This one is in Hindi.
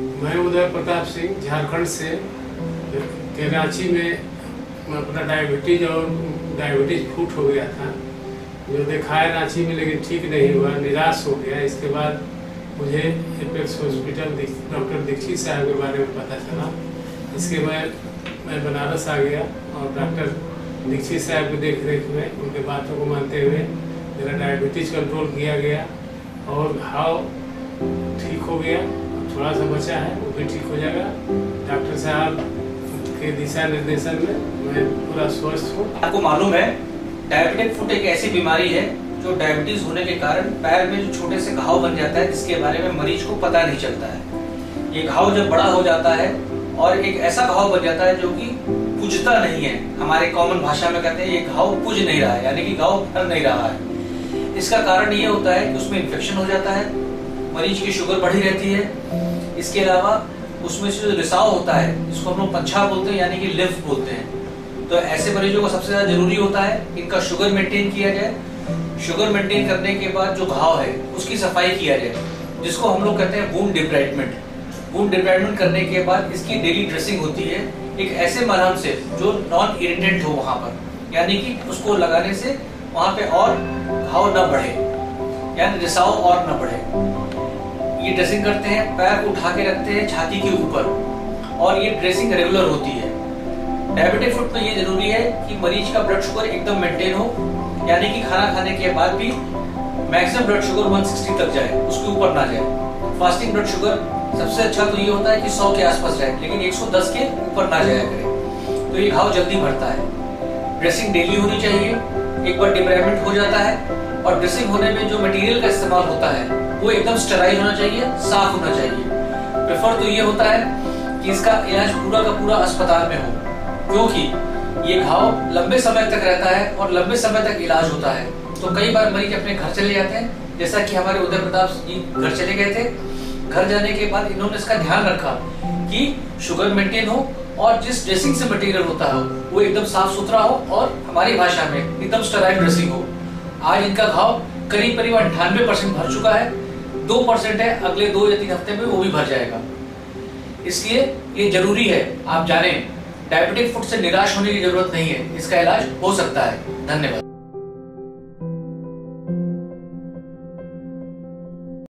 मैं उदय प्रताप सिंह, झारखंड से। के रांची में मैं अपना डायबिटीज़ और डायबिटीज़ फूट हो गया था। जो दिखाया रांची में, लेकिन ठीक नहीं हुआ, निराश हो गया। इसके बाद मुझे एपेक्स हॉस्पिटल डॉक्टर दीक्षित साहब के बारे में पता चला। इसके बाद मैं बनारस आ गया और डॉक्टर दीक्षित साहब की देख रेख में, उनके बातों को मानते हुए मेरा डायबिटीज़ कंट्रोल किया गया और घाव ठीक हो गया। थोड़ा सा बचा है, वो भी ठीक हो जाएगा। डॉक्टर साहब के दिशा निर्देशन में मैं पूरा स्वस्थ हूँ। आपको मालूम है डायबिटिक फुट एक ऐसी बीमारी है जो डायबिटीज़ होने के कारण पैर में जो छोटे से घाव बन जाता है, जिसके बारे में मरीज़ को पता नहीं चलता है। ये घाव जब बड़ा हो जाता है और एक ऐसा घाव बन जाता है जो कि पुजता नहीं है। हमारे कॉमन भाषा में कहते हैं, ये घाव पुज नहीं रहा है, यानी कि घाव भर नहीं रहा है। इसका कारण ये होता है कि उसमें इन्फेक्शन हो जाता है मरीज़ की शुगर बढ़ी रहती है। इसके अलावा उसमें से जो रिसाव होता है जिसको हम लोग पंछा बोलते हैं, यानी कि लिफ बोलते हैं। तो ऐसे मरीजों को सबसे ज़्यादा ज़रूरी होता है, इनका शुगर मेंटेन किया जाए। शुगर मेंटेन करने के बाद जो घाव है, उसकी सफ़ाई किया जाए, जिसको हम लोग कहते हैं वूंड डिब्राइटमेंट वूंड डिब्राइटमेंट करने के बाद इसकी डेली ड्रेसिंग होती है। एक ऐसे मरहम से जो नॉन इरिटेंट हो वहाँ पर, यानी कि उसको लगाने से वहाँ पे और घाव न बढ़े, यानी रिसाव और न बढ़े। ये ड्रेसिंग करते हैं, पैर उठा के रखते हैं छाती के ऊपर। और ये ड्रेसिंग रेगुलर होती है। डायबिटिक फुट में ये ज़रूरी है कि मरीज़ का ब्लड शुगर एकदम मेंटेन हो, यानी कि खाना खाने के बाद भी मैक्सिमम ब्लड शुगर 160 तक जाए, उसके ऊपर ना जाए। फास्टिंग ब्लड शुगर सबसे अच्छा तो ये होता है कि 100 के आसपास रहे लेकिन 110 के ऊपर ना जाया करे। तो ये घाव जल्दी भरता है। ड्रेसिंग डेली होनी चाहिए। एक बार डिप्रेमेंट हो जाता है और ड्रेसिंग होने में जो मटेरियल का इस्तेमाल होता है वो एकदम स्टेराइल होना चाहिए, साफ़ होना चाहिए। प्रेफर तो ये होता है कि इसका इलाज पूरा का पूरा अस्पताल में हो। क्योंकि ये घाव लंबे समय तक रहता है और लंबे समय तक इलाज होता है। तो कई बार मरीज़ अपने घर चले जाते हैं। जैसा कि हमारे उदय प्रताप जी घर चले गए थे। घर जाने के बाद इन्होंने इसका ध्यान रखा कि शुगर मेंटेन हो और जिस ड्रेसिंग से मटेरियल होता है, वो एकदम साफ़ सुथरा हो और हमारी भाषा में एकदम स्टेराइल ड्रेसिंग हो। आज इनका घाव करीब करीब अंठानवे परसेंट भर चुका है। दो परसेंट है, अगले दो या तीन हफ़्ते में वो भी भर जाएगा। इसलिए ये ज़रूरी है, आप जाने, डायबिटिक फ़ूड से निराश होने की ज़रूरत नहीं है, इसका इलाज हो सकता है। धन्यवाद।